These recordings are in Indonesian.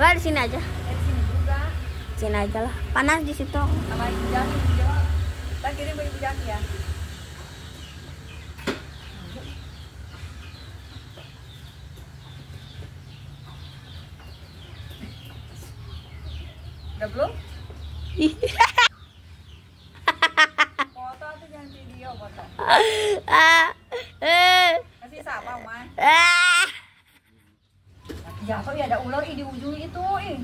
Enggak di sini aja. Eh, di sini juga. Sini aja lah. Panas di situ. Sama Ibu Jaki. Kita kirim ke Ibu Jaki ya. Udah belum? Foto tuh jangan video foto. Jatuh ya ada ular di ujung itu, ih.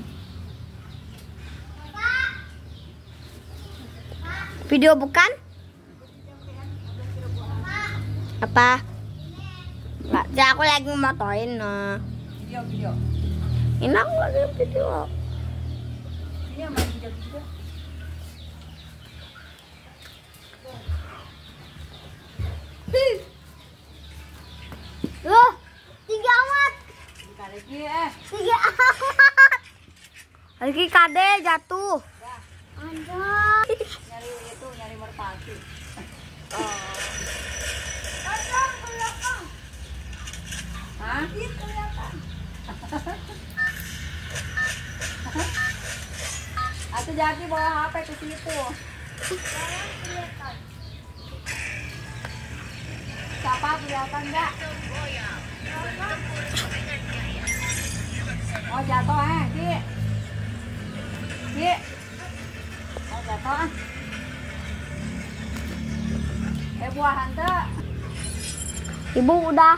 Video bukan? Apa? Enggak, ya aku lagi motoin nah. Video, video. Ini aku lagi video. Ini yang main video juga. Lagi eh. Amat. Lagi kade jatuh. Anjay. nyari itu, nyari merpati. Hah? Atau jadi bawa HP ke situ. Siapa kelihatan enggak? Buahan tuh. Ibu udah.